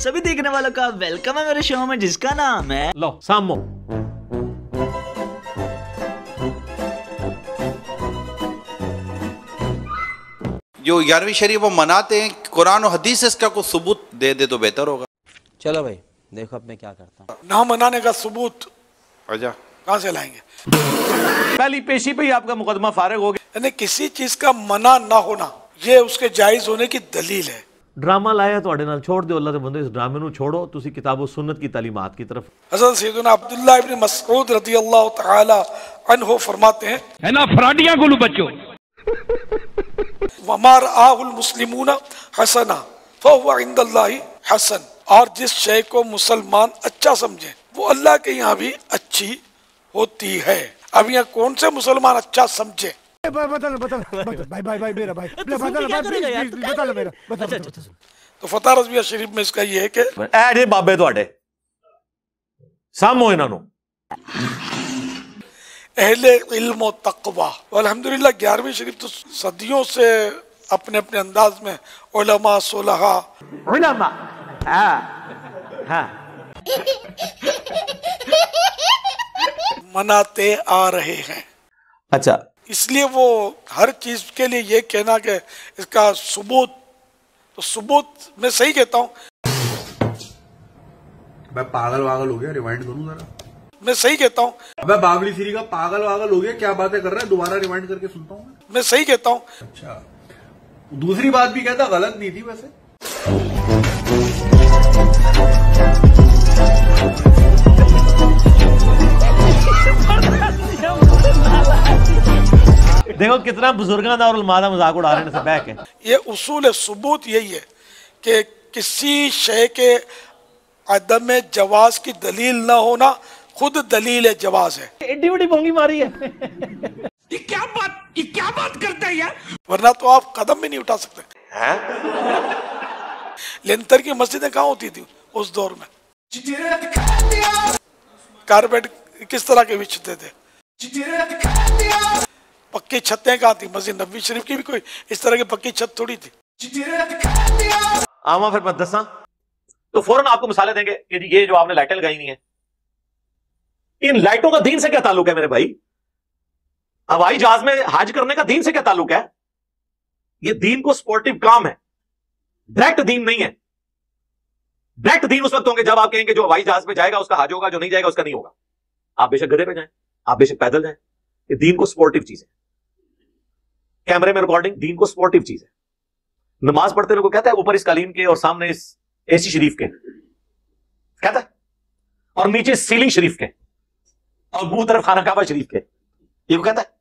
सभी देखने वालों का वेलकम है मेरे शो में जिसका नाम है लो सामो। जो ग्यारहवीं शरीफ वो मनाते हैं कुरान और हदीस इसका कोई सबूत दे दे तो बेहतर होगा। चलो भाई देखो अब मैं क्या करता हूँ। ना मनाने का सबूत अच्छा कहाँ से लाएँगे? पहली पेशी पे ही आपका मुकदमा फारिग हो गया। यानी किसी चीज़ का मना ना होना ये उसके जायज़ होने की दलील है। ड्रामा लाया तो छोड़ दो अल्लाह के बंदे इस ड्रामे को छोड़ो तुम किताबो ਕਿਤਾਬੋ की ਦੀ की तरफ़ हज़रत सैयदना अब्दुल्लाह इब्न मसऊद रज़ी अल्लाह तआला अनहु फरमाते हैं है ना फराडियाँ को बचो वमार आहुल मुस्लिमून हसना फहुवा इंदल्लाहि हसन और जिस शय को मुसलमान अच्छा समझे वो अल्लाह के यहाँ भी अच्छी होती है अब यहाँ कौन से मुसलमान अच्छा समझे बदल बदल भाई भाई भाई मेरा भाई बदल बदल मेरा बदल तो फतेह रजविया शरीफ में इसका ये है कि ਐ ਜੇ ਬਾਬੇ ਤੁਹਾਡੇ ਸਾਹਮੋ ਇਹਨਾਂ ਨੂੰ अहले इल्म और तकवा अल्हम्दुलिल्लाह ग्यारहवीं शरीफ तो सदियों से अपने अपने अंदाज में उलमा सोलहा उलमा हाँ हाँ मनाते आ रहे हैं अच्छा इसलिए वो हर चीज़ के लिए ये कहना कि इसका सबूत तो सबूत मैं सही कहता हूँ। मैं पागल वागल हो गया रिवाइंड करूँ जरा? मैं सही कहता हूँ। अबे बाबली सीरी का पागल वागल हो गया क्या बातें कर रहा है? दोबारा रिवाइंड करके सुनता हूँ मैं। मैं सही कहता हूँ। अच्छा। दूसरी बात भी कहता गलत नहीं थी वैसे। देखो कितना बुज़ुर्गों का और उलमा मज़ाक उड़ा रहे हैं सब बह के। ये उसूल सबूत यही है कि किसी शय के अदम जवाज की दलील ना होना खुद दलील है जवाज है। एड्डी बड़ी बोंगी मारी है। ये क्या बात ये क्या बात करता है यार? वरना तो आप कदम भी नहीं उठा सकते। लेंतर की मस्जिदें कहाँ होती थी उस दौर में? कारपेट किस तरह के बिछते थे? पक्की छतें कहाँ थी? मस्जिद नबी शरीफ की भी कोई इस तरह की पक्की छत थोड़ी थी। आवा फिर मैं दसा तो फ़ौरन आपको मिसालें देंगे कि ये जो आपने लाइटें लगाई हुई है, इन लाइटों का दीन से क्या ताल्लुक है मेरे भाई? हवाई जहाज़ में हज करने का दीन से क्या ताल्लुक है? ये दीन को स्पोर्टिव काम है। डायरेक्ट दीन नहीं है। डायरेक्ट दीन उस वक्त होंगे जब आप कहेंगे जो हवाई जहाज़ पे जाएगा, उसका हज होगा, जो नहीं जाएगा, उसका नहीं होगा। आप बेशक गधे पे जाएँ, आप बेशक पैदल जाएँ। ये दीन को स्पोर्टिव चीज़ है। कैमरे में रिकॉर्डिंग दीन को सपोर्टिव चीज़ है। नमाज़ पढ़ते लोग कहता है ऊपर इस कालीन के और सामने इस एसी शरीफ के। कहता है और नीचे सीलिंग शरीफ के। और मुँह तरफ़ खाना काबा शरीफ के। ये वो कहता है